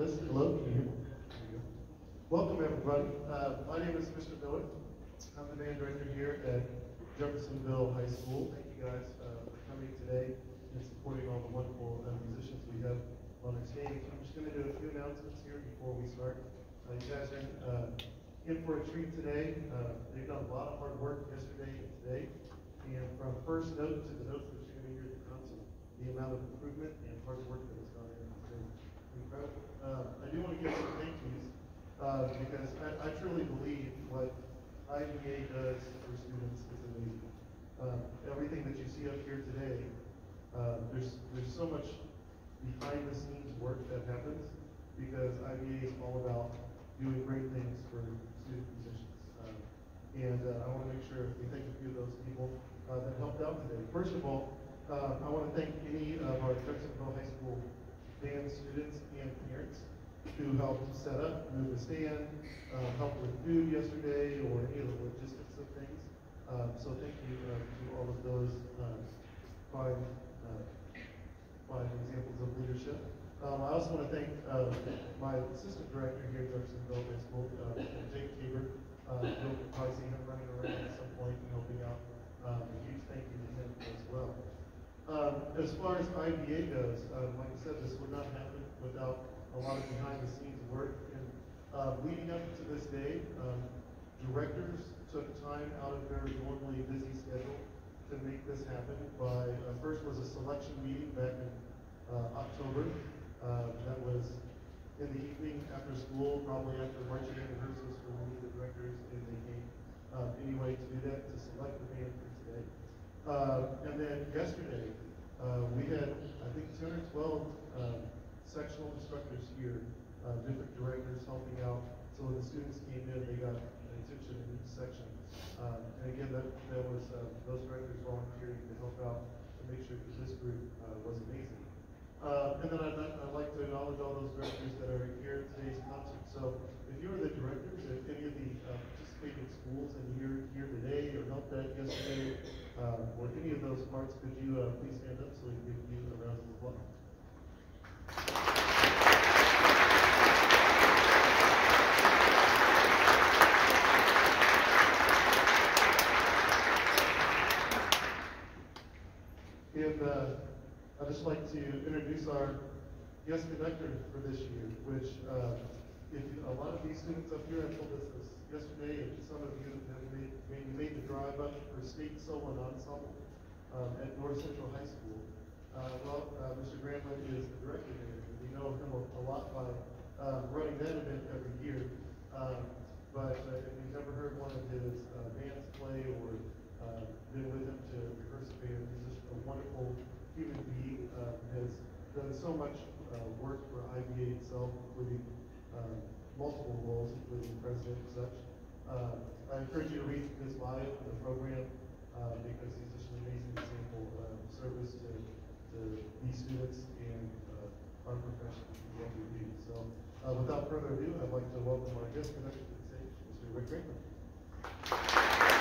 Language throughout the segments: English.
This, hello? Welcome, everybody. Uh, my name is Mr. Miller. I'm the band director here at Jeffersonville High School. Thank you guys uh, for coming today and supporting all the wonderful uh, musicians we have on our stage. I'm just going to do a few announcements here before we start. Uh, you guys are uh, in for a treat today. Uh, they've done a lot of hard work yesterday and today. And from first note to the notes that you're going to hear at the concert, the amount of improvement and hard work that has gone in has been incredible. Uh, I do want to give some thank yous uh, because I, I truly believe what IBA does for students is amazing. Uh, everything that you see up here today, uh, there's there's so much behind the scenes work that happens because IBA is all about doing great things for student musicians. And uh, I want to make sure we thank a few of those people uh, that helped out today. First of all, I want to thank any of our Jeffersonville High School band students and parents who helped set up, move the stand, uh, help with food yesterday, or any of the logistics of things. Um, so thank you uh, to all of those fine, uh, fine examples of leadership. Um, I also want to thank uh, my assistant director here at Jeffersonville High School, uh, Jake Tabor. You'll probably see him running around at some point and helping out. Um, a huge thank you to him as well. Um, as far as IBA goes, um, like I said, this would not happen without a lot of behind-the-scenes work. And uh, leading up to this day, um, directors took time out of their normally busy schedule to make this happen. By uh, first was a selection meeting back in uh, October. Uh, that was in the evening after school, probably after marching band rehearsals for many of the directors, and they came uh, anyway to do that to select the band for today. And then yesterday, uh, we had, I think, 212 um, sectional instructors here, uh, different directors helping out. So when the students came in, they got attention in each section. Um, and again, that, that was uh, those directors volunteering to help out to make sure that this group uh, was amazing. Uh, and then I'd, I'd like to acknowledge all those directors that are here at today's concert. So if you are the directors at any of the uh, participating schools and you're here today or helped out yesterday, uh, or any of those parts, could you uh, please stand up so we can give you a round of applause? And uh, I'd just like to introduce our guest conductor for this year, which uh, if these students up here, I told us this yesterday, and some of you have made, maybe made the drive up for state solo ensemble um, at North Central High School. Uh, well, uh, Mr. Gramlin is the director there. We know him a, a lot by uh, running that event every year. Um, but uh, if you've never heard one of his uh, bands play or uh, been with him to rehearse a band, he's just a wonderful human being. Uh, has done so much uh, work for IBA itself, including multiple roles, including president and such. Uh, I encourage you to read his bio for the program uh, because he's just an amazing example of service to, to these students and uh, our profession. So uh, without further ado, I'd like to welcome our guest conductor to the stage, Mr. Rick Franklin.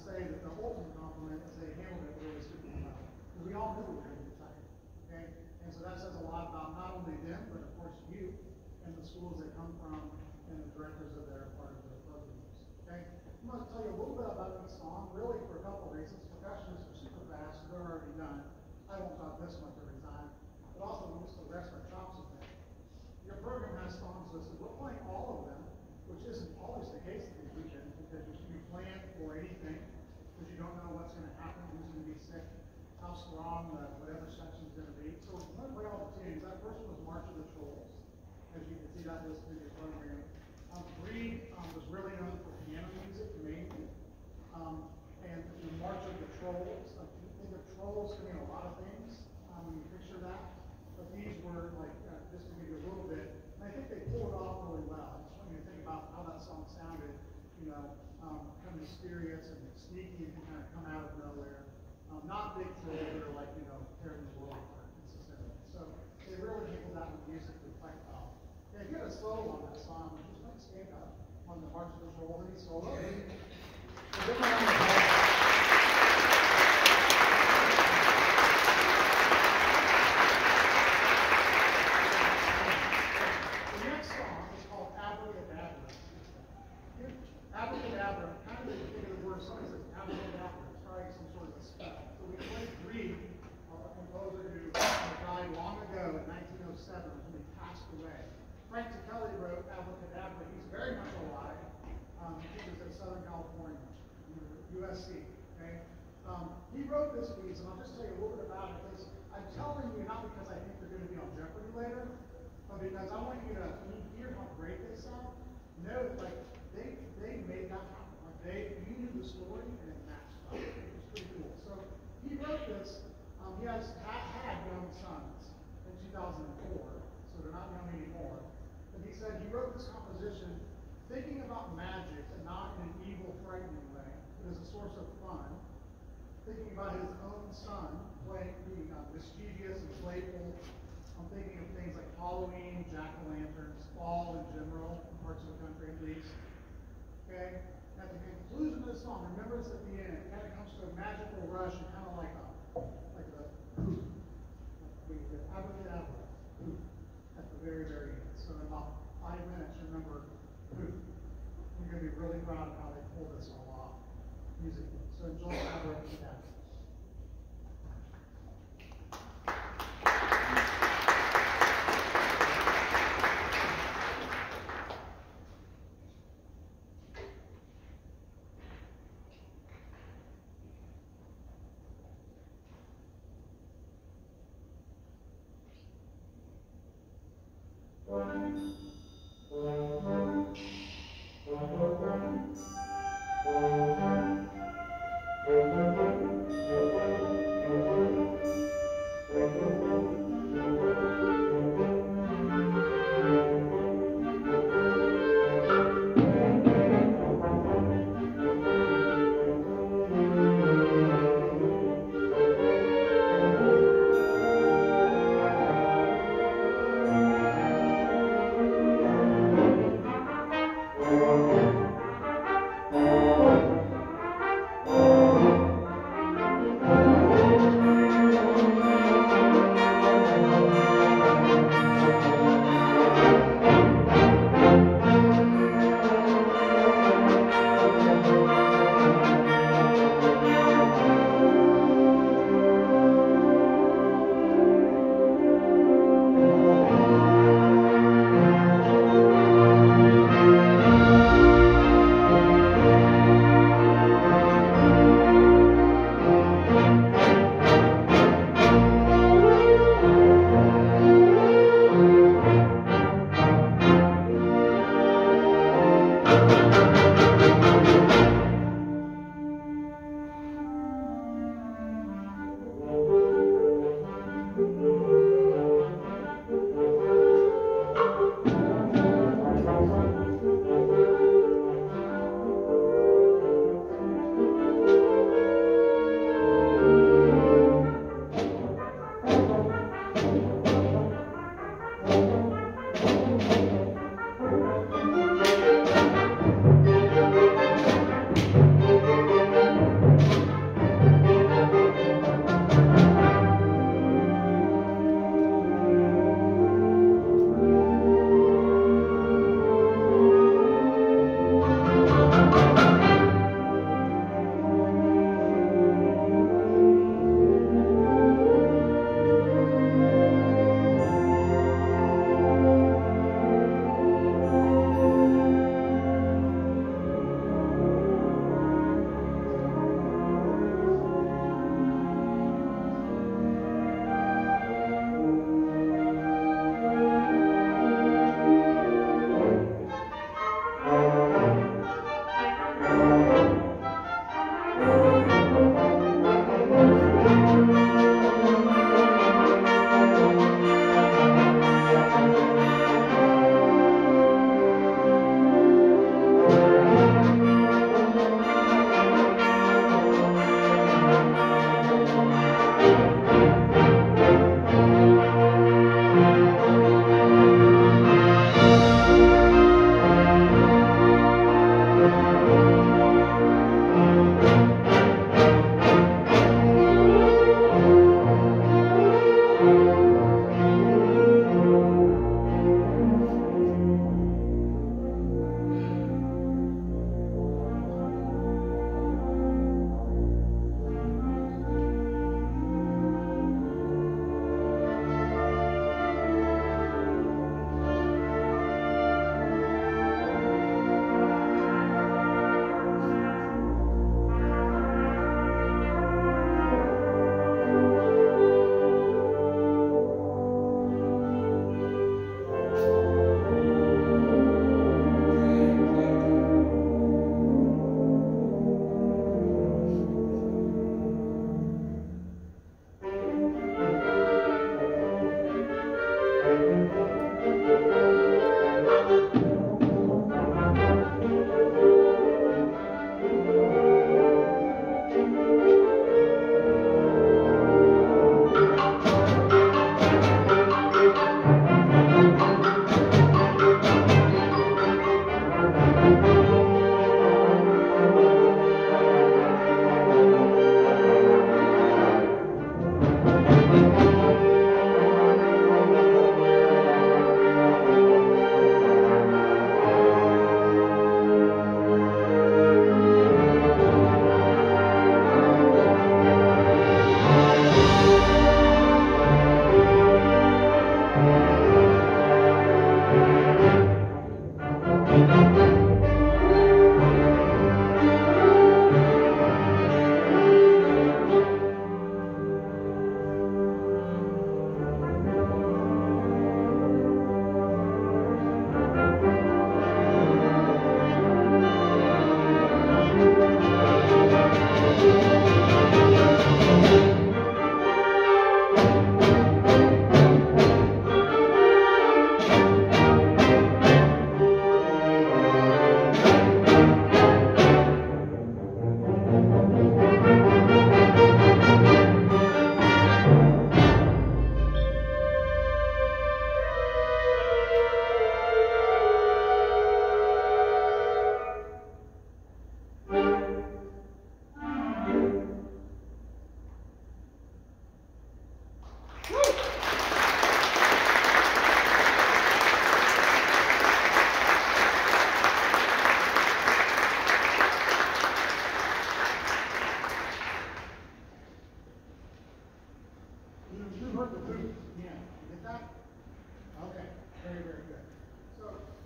Say that the ultimate compliment is they handled it really super well. We all knew we were going to get. Okay? And so that says a lot about not only them, but of course you and the schools they come from and the directors of their part of their programs. Okay? I'm going to tell you a little bit about each song, really for a couple of reasons. Percussionists are super fast, they're already done. I won't talk this much every time. But also, we just rest our chops a bit. Your program has songs listed. We're playing all of them, which isn't always the case these weekends because you can plan for anything don't know what's going to happen, who's going to be sick, how strong uh, whatever section is going to be. So going to all the teams. That first one was March of the Trolls. As you can see that listed in your program. Um, Grieg um, was really known for piano music mainly. Um, and the March of the Trolls. Uh, think of trolls can mean a lot of things um, when you picture that. But these were like, uh, just to you a little bit, and I think they pulled it off really well. I just want you to think about how that song sounded, you know, um, kind of mysterious and sneaky and out of nowhere. Um, not big are like, you know, tearing the world apart necessarily. So they really handled that with musically quite well. Yeah, if you had a solo on that song, just might stand up on the March of the any solo. abracadabra, kind of think of the word, somebody says abracadabra, it's probably some sort of a spell. So we played Grieg, a composer who died long ago in 1907 when he passed away. Frank Ticheli wrote Abracadabra. He's very much alive. Um, he was at Southern California, USC. Okay? He wrote this piece, and I'll just tell you a little bit about it because I'm telling you not because I think they're going to be on Jeopardy later, but because I want you to, hear how great they sound, know that like they they made that happen. Like they you knew the story and it matched up. It was pretty cool. So he wrote this. Um, he has had, had young sons in 2004, so they're not young anymore. But he said he wrote this composition thinking about magic and not in an evil, frightening way, but as a source of fun. Thinking about his own son playing, being uh, mischievous and playful. I'm thinking of things like Halloween, jack o' lanterns, fall in general, parts of the country at least. Okay? At the conclusion of the song, remember this at the end, it kind of comes to a magical rush and kind of like a, like a at the very, very end. So in about five minutes, remember. You're going to be really proud of how they pulled this all off 是做按摩仪的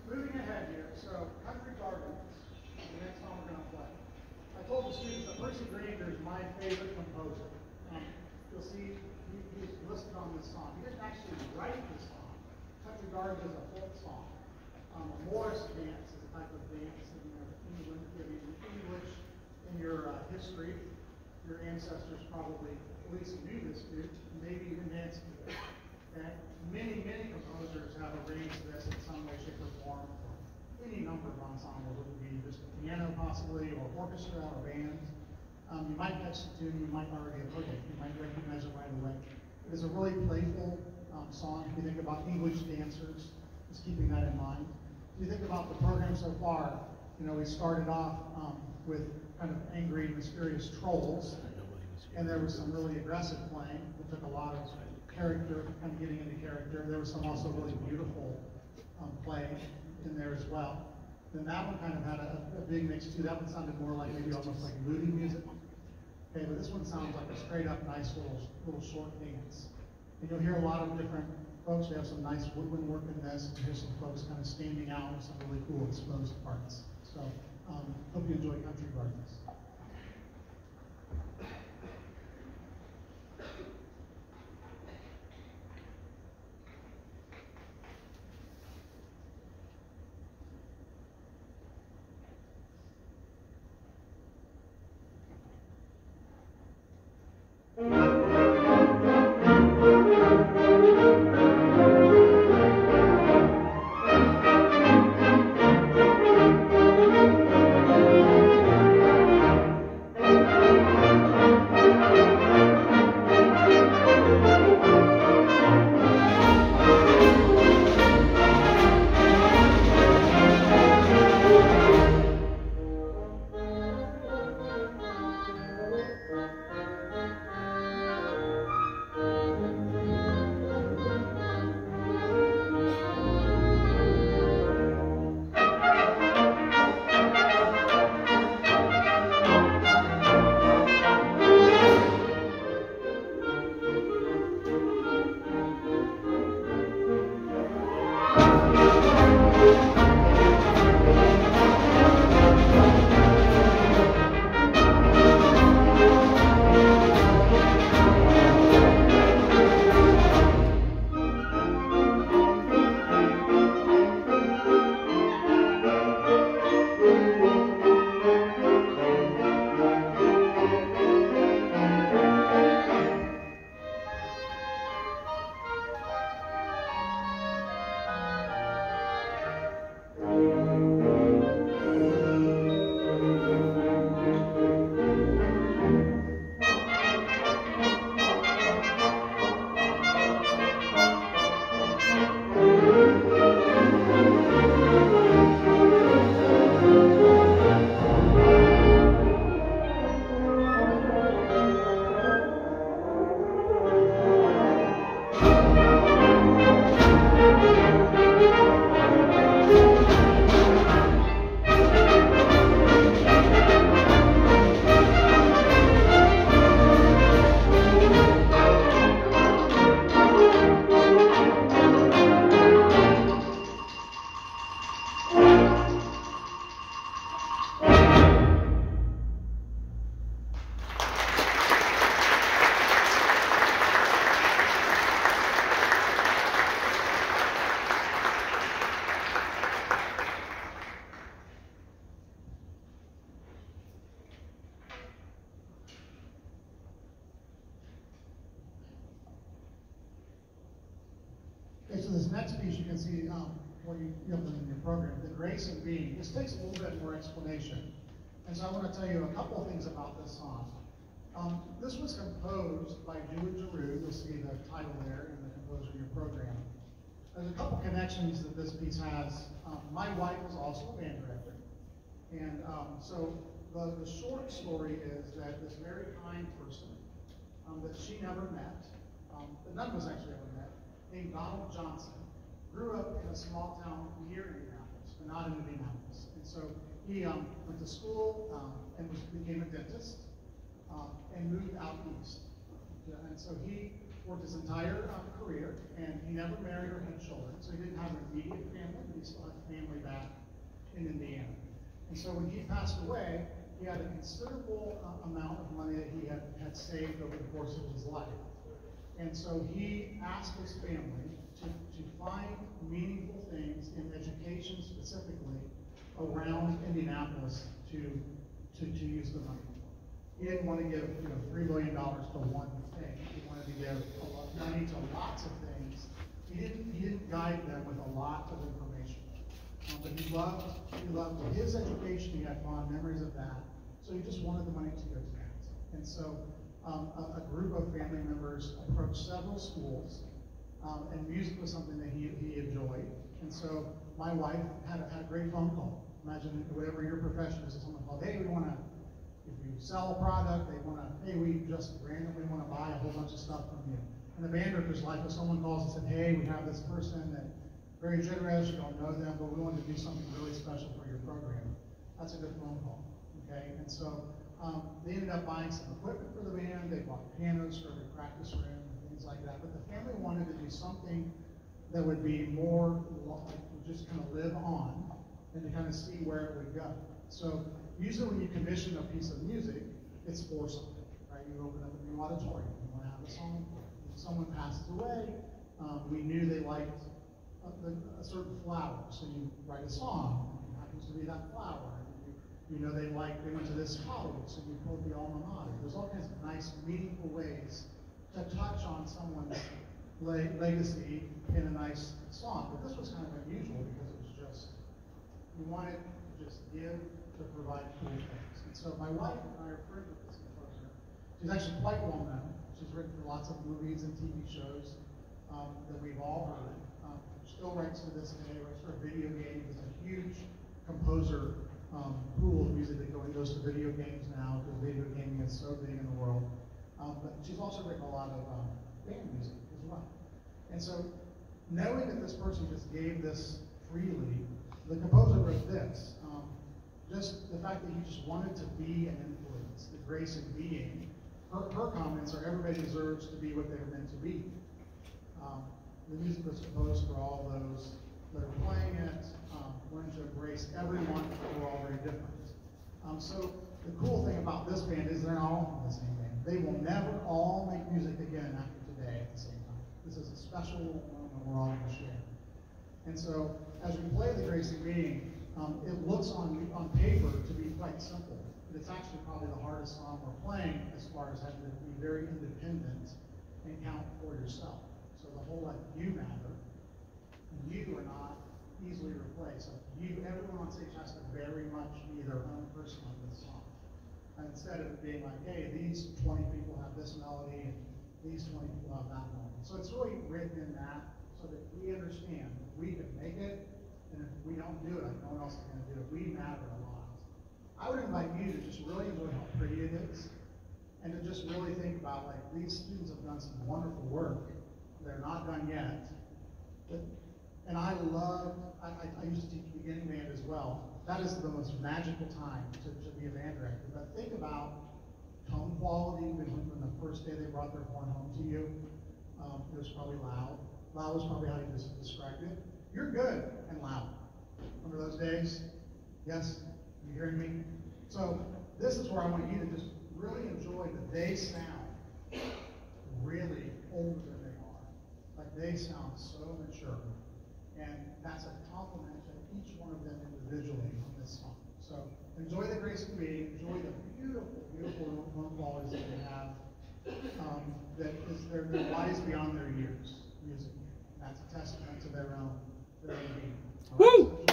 musically. So country abracadabra. Garden, the next song we're gonna play. I told the students that Percy Grainger is my favorite composer. Um, you'll see he, he's listed on this song. He didn't actually write this song. Country Garden is a folk song. Um, a Morris dance is a type of dance in your England, I mean, English in your uh, history. Your ancestors probably at least knew this, dude, maybe even danced to it. And many, many composers have arranged this in some way, shape, or form for any number of ensembles. It would be just a piano possibly, or orchestra, or band. Um, you might catch the tune, you might already have heard it, you might recognize it right away. It is a really playful um, song. If you think about English dancers, just keeping that in mind. If you think about the program so far, you know, we started off um, with kind of angry, mysterious trolls, and there was some really aggressive playing. It took a lot of character, kind of getting into character. There was some also really beautiful um, playing in there as well. Then that one kind of had a, a big mix too. That one sounded more like maybe almost like moody music. Okay, but this one sounds like a straight up nice little little short dance. And you'll hear a lot of different folks. We have some nice woodwind work in this. And here's some folks kind of standing out with some really cool exposed parts. So um, hope you enjoy Country Gardens. This was composed by Julie Giroux. You'll see the title there and the composer in your program. There's a couple connections that this piece has. Um, my wife was also a band director. And um, so the, the short story is that this very kind person um, that she never met, um, that none of us actually ever met, named Donald Johnson, grew up in a small town near Indianapolis, but not in Indianapolis. And so he um, went to school um, and was, became a dentist um, and moved out east. And so he worked his entire um, career, and he never married or had children, so he didn't have an immediate family, but he still had family back in Indiana. And so when he passed away, he had a considerable uh, amount of money that he had, had saved over the course of his life. And so he asked his family to, to find meaningful things in education specifically around Indianapolis to, to, to use the money. He didn't want to give, you know, three million dollars to one thing. He wanted to give a lot, money to lots of things. He didn't, he didn't guide them with a lot of information. Um, but he loved, he loved his education. He had fond memories of that. So he just wanted the money to go to that. And so um, a, a, group of family members approached several schools, um, and music was something that he, he enjoyed. And so my wife had a, had a great phone call. Imagine whatever your profession is, someone called, hey, we want to, you sell a product, they want to, hey, we just randomly want to buy a whole bunch of stuff from you. And the band director's life, if someone calls and said, hey, we have this person that very generous, you don't know them, but we want to do something really special for your program. That's a good phone call, okay? And so um, they ended up buying some equipment for the band. They bought pianos for every practice room and things like that. But the family wanted to do something that would be more like just kind of live on and to kind of see where it would go. So usually when you commission a piece of music, it's for something, right? You open up a new auditorium. You want to have a song for it. If someone passes away, um, we knew they liked a, a, certain flower. So you write a song, it happens to be that flower. You, you, know they like, they went to this college, so you quote the alma mater. There's all kinds of nice, meaningful ways to touch on someone's le legacy in a nice song. But this was kind of unusual because it was just, you wanted to just give to provide cool things. And so my wife and I are friends with this composer. She's actually quite well known. She's written for lots of movies and TV shows um, that we've all heard still writes to this day, writes for video games, He's a huge composer um, pool of music that goes to video games now because video gaming is so big in the world. Um, but she's also written a lot of um, band music as well. And so, knowing that this person just gave this freely, the composer wrote this. Just the fact that you just wanted to be an influence, the grace of being. Her, her comments are everybody deserves to be what they're meant to be. Um, the music was composed for all those that are playing it, um, wanting to embrace everyone, we're all very different. Um, so the cool thing about this band is they're all from the same band. They will never all make music again after today at the same time. This is a special moment we're all going to share. And so as we play the Grace of Being, um, it looks on, on paper to be quite simple, but it's actually probably the hardest song we're playing as far as having to be very independent and count for yourself So the whole like you matter. You are not easily replaced. Like you, everyone on stage has to very much be their own person on this song. And instead of being like, hey, these 20 people have this melody and these 20 people have that melody. So it's really written in that so that we understand that we can make it, and if we don't do it, no one else is going to do it. We matter a lot. I would invite you to just really enjoy how pretty it is, and to just really think about like these students have done some wonderful work they're not done yet. But, and I love, I, I, used to teach beginning band as well. That is the most magical time to, to be a band director. But think about tone quality when, when the first day they brought their horn home to you. Um, it was probably loud. Loud was probably how you described it. You're good and loud. Remember those days? Yes? You hearing me? So this is where I want you to just really enjoy that they sound really older than they are. Like they sound so mature. And that's a compliment to each one of them individually on this song. So enjoy the grace of being, enjoy the beautiful, beautiful tone qualities that they have. Um, that is they're, they're wise beyond their years music. That's a testament to their own their. Woo!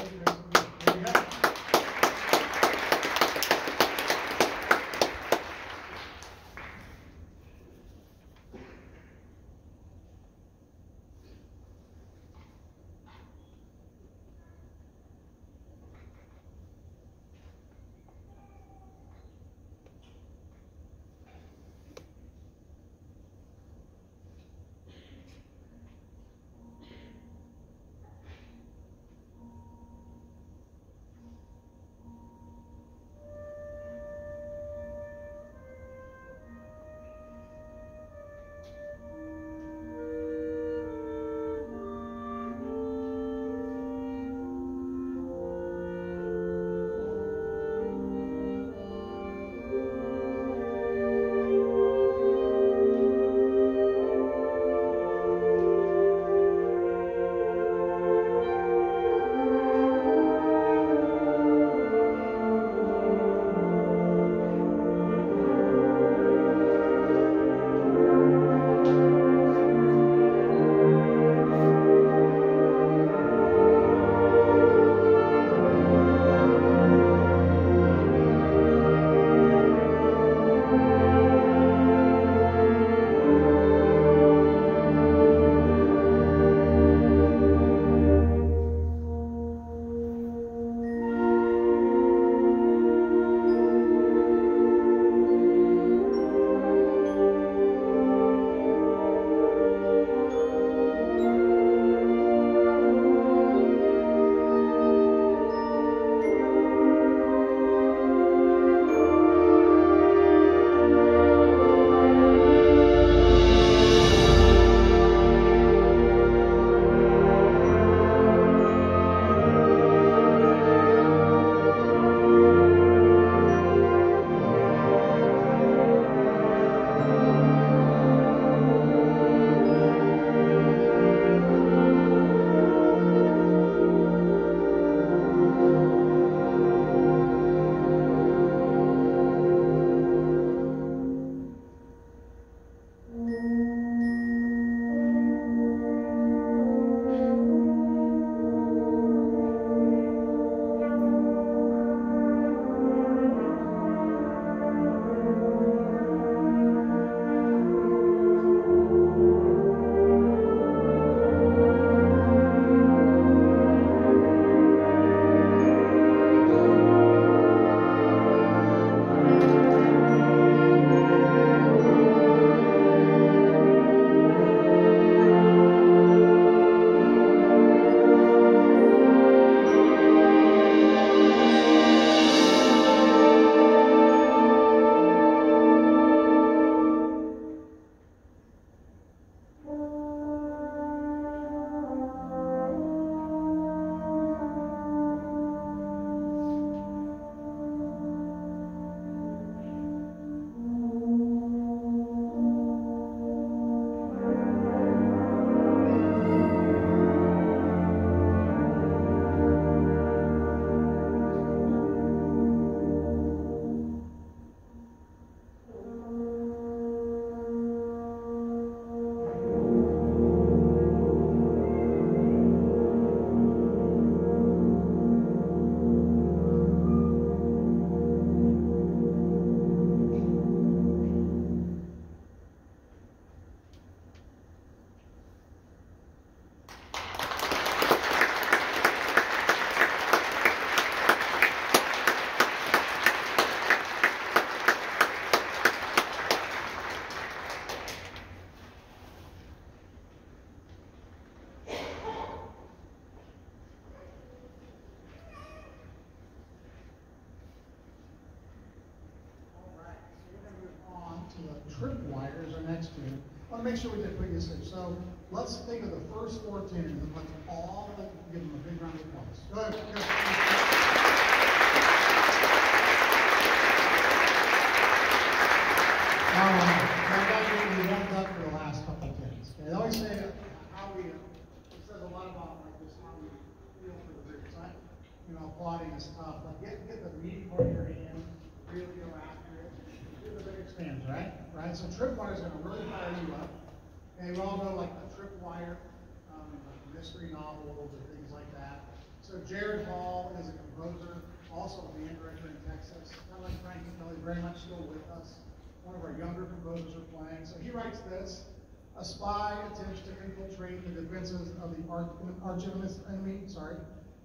Sorry.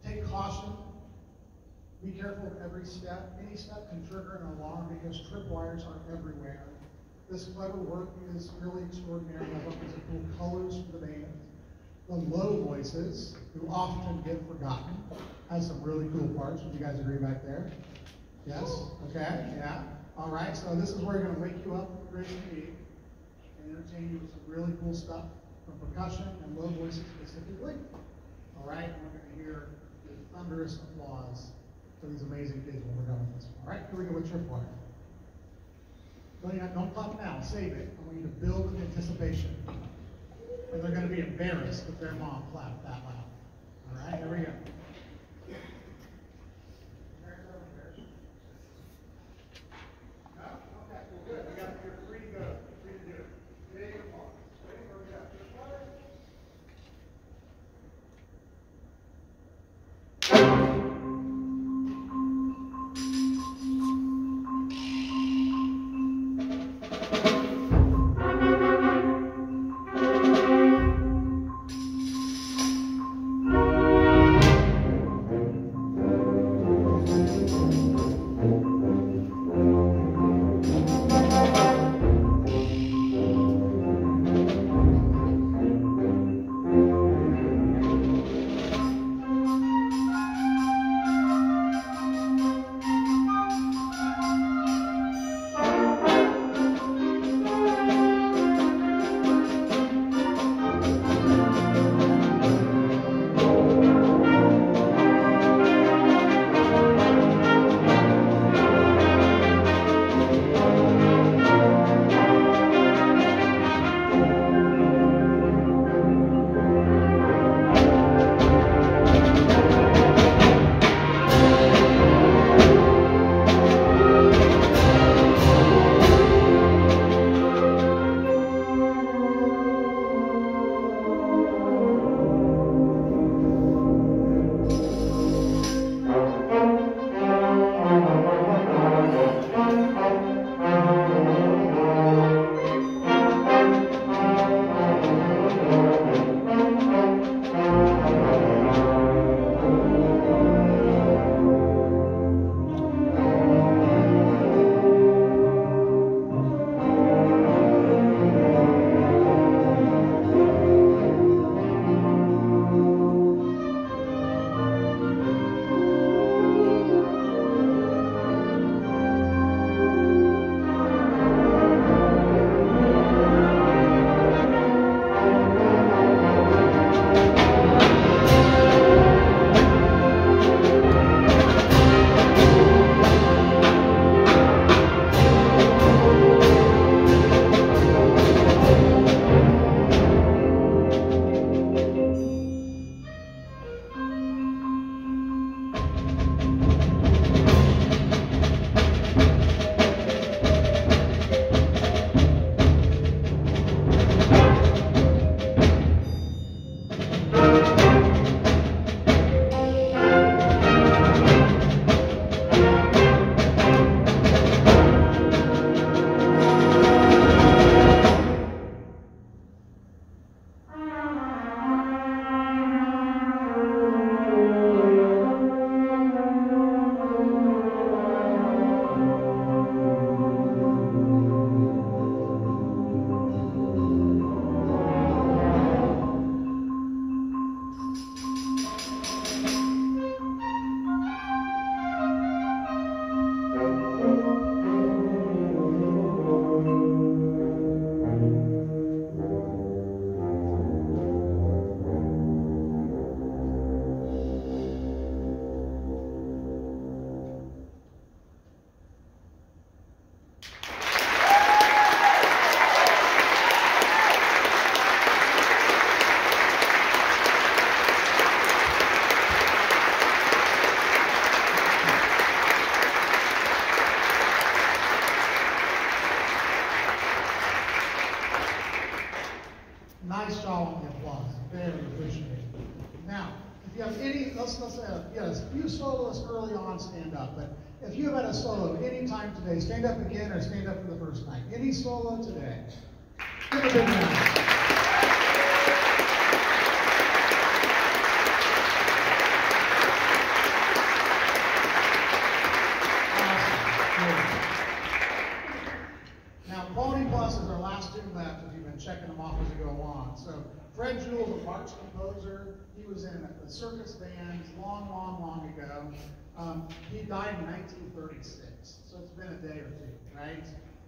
Take caution. Be careful of every step. Any step can trigger an alarm because tripwires are everywhere. This clever work is really extraordinary. I hope it's cool colors for the band. The low voices, who often get forgotten, has some really cool parts. Would you guys agree back there? Yes? Okay, yeah. All right, so this is where you're going to wake you up with Grace and and entertain you with some really cool stuff from percussion and low voices specifically. All right, we're going to hear the thunderous applause for these amazing kids when we're done with this. All right, here we go with tripwire. Don't, don't clap now, save it. I want you to build with anticipation. And they're going to be embarrassed if their mom clapped that loud. All right, here we go. I saw and was very appreciative. Now, if you have any, let's, let's uh, yes, a few soloists early on stand up, but if you have had a solo any time today, stand up again or stand up for the first time. Any solo today, give a big round. Circus bands long, long, long ago. Um, he died in 1936, so it's been a day or two, right?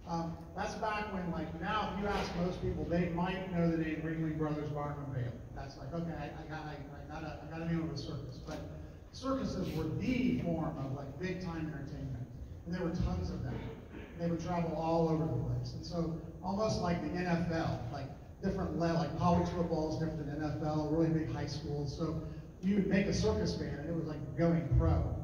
Um, that's back when, like, now if you ask most people, they might know the name Ringling Brothers Barnum and Bailey. That's like, okay, I, I got, I, I got a, I got a name of a circus. But circuses were the form of like big time entertainment, and there were tons of them they would travel all over the place. And so almost like the NFL, like different like college football is different than NFL, really big high schools. So you would make a circus band and it was like going pro.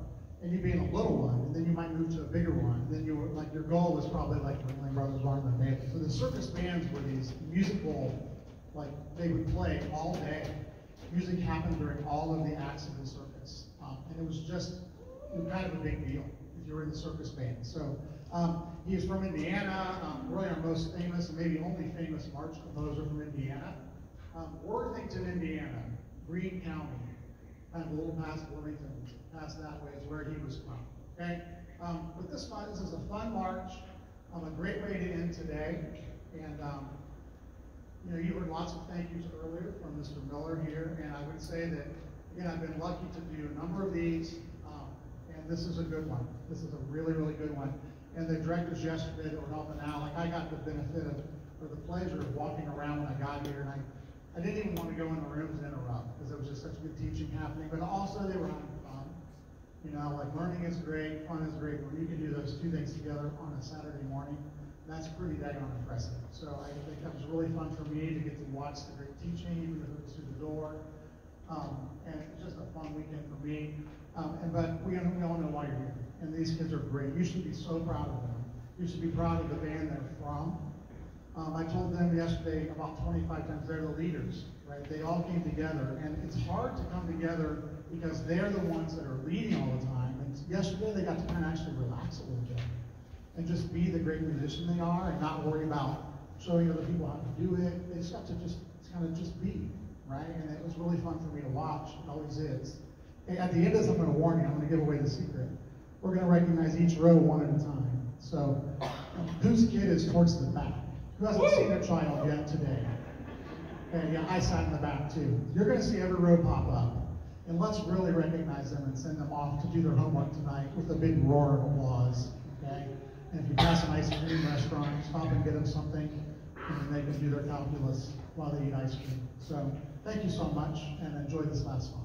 And you'd be in a little one, and then you might move to a bigger one. And then you were like your goal was probably like Ringling Brothers Barnum and Bailey. So the circus bands were these musical, like they would play all day. Music happened during all of the acts of the circus, um, and it was just it was kind of a big deal if you were in the circus band. So um, he is from Indiana, um, really our most famous and maybe only famous march composer from Indiana. Um, Worthington, Indiana, Greene County, kind of a little past Bloomington, past that way is where he was from. Okay, um, but this fun, this is a fun march, um, a great way to end today, and um, you know, you heard lots of thank yous earlier from Mr. Miller here, and I would say that, again, I've been lucky to do a number of these, um, and this is a good one. This is a really, really good one. And the directors yesterday that were helping out, like I got the benefit of, or the pleasure of walking around when I got here, and I, I didn't even want to go in the rooms and interrupt, because there was just such good teaching happening, but also they were having fun. You know, like learning is great, fun is great, when you can do those two things together on a Saturday morning, that's pretty daggone impressive. So I think that was really fun for me to get to watch the great teaching, it through the door. Um, and just a fun weekend for me. Um, and but we, we all know why you're here. And these kids are great. You should be so proud of them. You should be proud of the band they're from. Um, I told them yesterday about 25 times they're the leaders, right? They all came together, and it's hard to come together because they're the ones that are leading all the time. And yesterday they got to kind of actually relax a little bit and just be the great musician they are and not worry about showing other people how to do it. They just got to just kind of just be, right? And it was really fun for me to watch. It always is. And at the end of this, I'm going to warn you. I'm going to give away the secret. We're going to recognize each row one at a time. So, whose kid is towards the back? Who hasn't seen a child yet today? Okay, yeah, I sat in the back too. You're going to see every row pop up. And let's really recognize them and send them off to do their homework tonight with a big roar of applause. Okay? And if you pass an ice cream restaurant, stop and get them something, and then they can do their calculus while they eat ice cream. So thank you so much, and enjoy this last song.